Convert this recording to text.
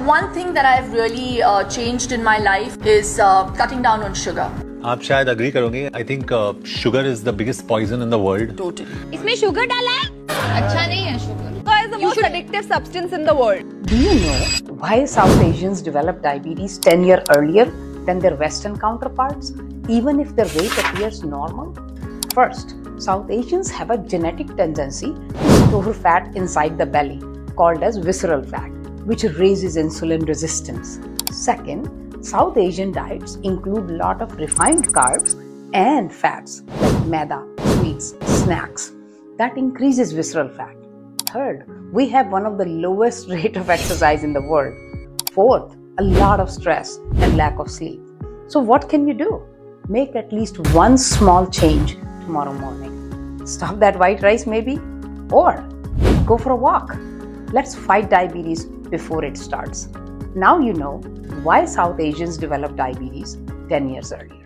One thing that I've really uh, changed in my life is uh, cutting down on sugar. आप शायद agree करोगे I think sugar is the biggest poison in the world Totally. इसमें sugar डाला है अच्छा नहीं है sugar Sugar is the most addictive substance in the world. Do you know why South Asians develop diabetes 10 years earlier than their Western counterparts, even if their weight appears normal? First, South Asians have a genetic tendency to store fat inside the belly, called as visceral fat, which raises insulin resistance. Second, South Asian diets include a lot of refined carbs and fats like maida, sweets, snacks. That increases visceral fat. Third, we have one of the lowest rate of exercise in the world. Fourth, a lot of stress and lack of sleep. So what can you do? Make at least one small change tomorrow morning. Stop that white rice maybe or go for a walk. Let's fight diabetes before it starts. Now you know why South Asians develop diabetes 10 years earlier.